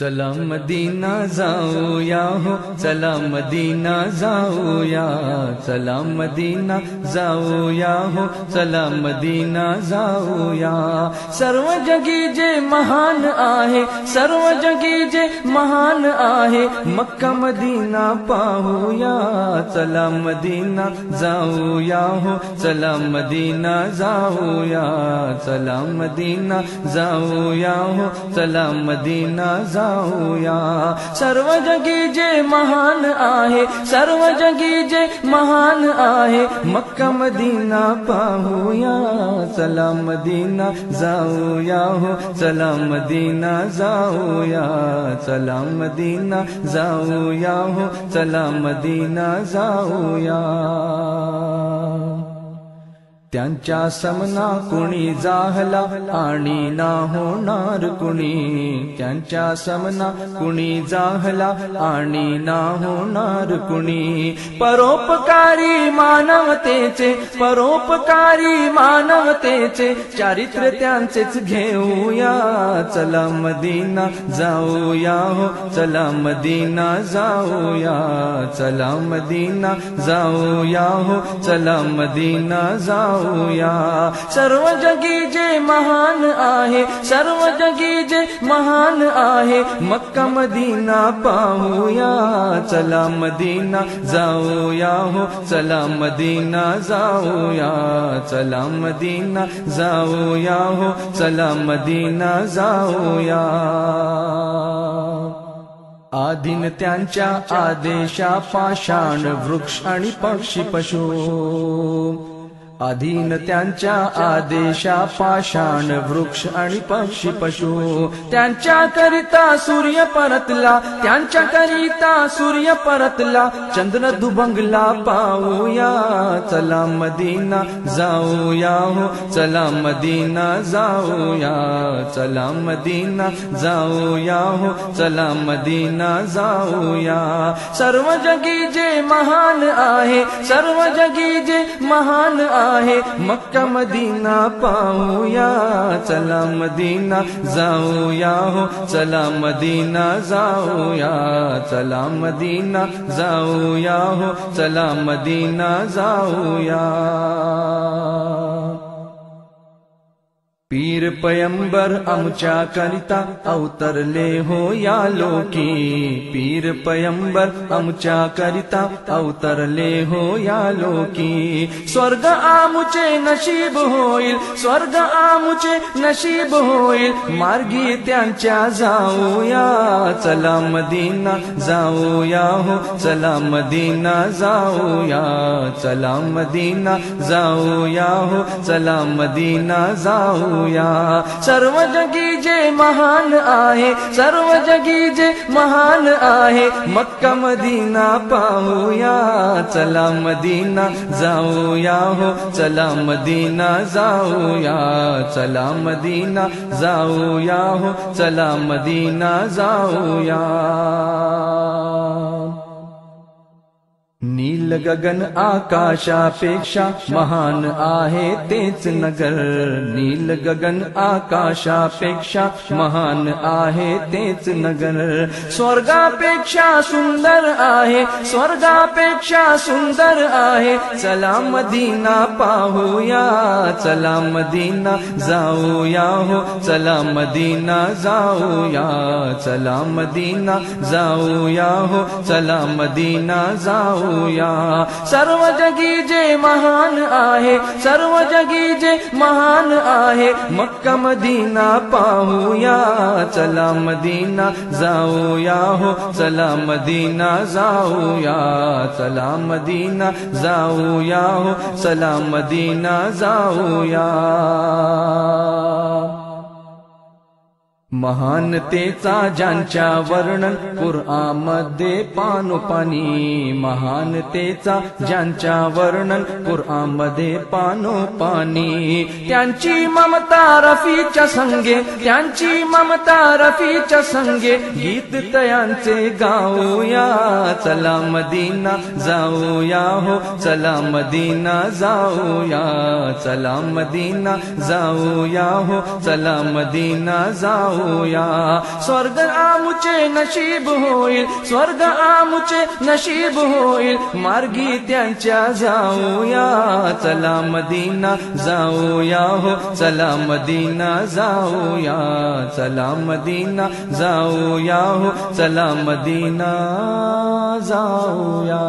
चला मदीना जाऊया हो चला मदीना जाऊया चला मदीना जाऊया हो चला मदीना जाऊया सर्व जगी जे महान आहे सर्व जगी जे महान आहे मक्का मदीना पाहूया चला मदीना जाऊया हो चला मदीना जाऊया चला मदीना जाऊया हो चला मदीना जाऊया। सर्व जगी जे महान आहे, सर्व जगी जे महान आहे, मक्का मदीना पाहूया, चला मदीना जाऊया हो, चला मदीना जाऊया, चला मदीना जाऊया हो, चला मदीना जाऊया। त्यांच्या समना कुणी जाहला आणि ना होणार कुणी. त्यांच्या समना कुणी जाहला आणि ना होणार कुणी. परोपकारी मानवतेचे परोपकारी मानवतेचे चारित्र्य त्यांचेच घेऊया. चला मदीना जाऊया हो चला मदीना जाऊया. चला मदीना जाऊया हो चला मदीना जाऊ जाऊया. सर्व जगी जे महान आहे सर्व जगी जे महान आहे मक्का मदीना पाहूया. चला मदीना जाऊया हो चला मदीना जाऊया. चला मदीना जाऊया हो चला मदीना जाऊया. आदिन त्यांच्या आदेशा पाषाण वृक्ष आणि पक्षी पशु. अधीन त्यांच्या आदेशा पाषाण वृक्ष आणि पक्षी पशु. करिता सूर्य परतला करिता सूर्य परतला. चंद्र दुबंगला पाहूया, चला मदीना जाऊया हो, चला मदीना जाऊया, चला मदीना जाऊया हो, चला मदीना जाऊया. सर्व जगी जे महान आहे, सर्व जगी जे महान आहे आहे मक्का, मदीना पाहूया चला मदीना जाऊया हो, चला मदीना जाऊया चला मदीना जाऊया हो, चला मदीना जाऊया पीर पयंबर आमच्या करिता अवतरले हो या लोकी। पीर पयंबर आमच्या करिता अवतरले हो या लोकी। स्वर्ग आमुचे नशीब होईल स्वर्ग आमुचे नशीब होईल। मार्गी त्यांच्या जाऊया चला मदीना जाऊया हो चला मदीना जाऊया। चला मदीना जाऊया हो चला मदीना जाऊ जाऊया सर्व जगी जे महान आहे, सर्व जगी जे महान आहे, मक्का मदीना पाहूया, चला मदीना जाऊया हो, चला मदीना जाऊया, चला मदीना जाऊया हो, चला मदीना जाऊया। नील गगन आकाशापेक्षा महान आहे तेच नगर। नील गगन आकाशापेक्षा महान आहे तेच नगर। स्वर्गापेक्षा सुंदर आहे, स्वर्गापेक्षा सुंदर आहे। चला मदीना पाहूया, चला मदीना जाऊया हो। चला मदीना जाऊया, चला मदीना जाऊया हो। चला मदीना जाऊ जाऊया सर्व जगी जे महान आहे, सर्व जगी जे महान आहे, मक्का मदीना पाहूया, चला मदीना जाऊया हो, चला मदीना जाऊया, चला मदीना जाऊया हो, चला मदीना जाऊया। महानतेचा ज्यांच्या वर्णन कुरआमध्ये पानोपानी महानतेचा ज्यांच्या वर्णन कुरआमध्ये पानोपानी त्यांची ममता रफीच्या संगे त्यांची ममता रफीच्या संगे गीत तयांचे गाऊया चला मदीना जाऊया हो चला मदीना जाऊया चला मदीना जाऊया हो चला मदीना जाऊ जाऊया स्वर्ग आमुचे नशीब होईल, स्वर्ग आमुचे नशीब होईल, मार्गी त्यांच्या जाऊया, चला मदीना जाऊया हो, चला मदीना जाऊया, चला मदीना जाऊया हो, चला मदीना जाऊया।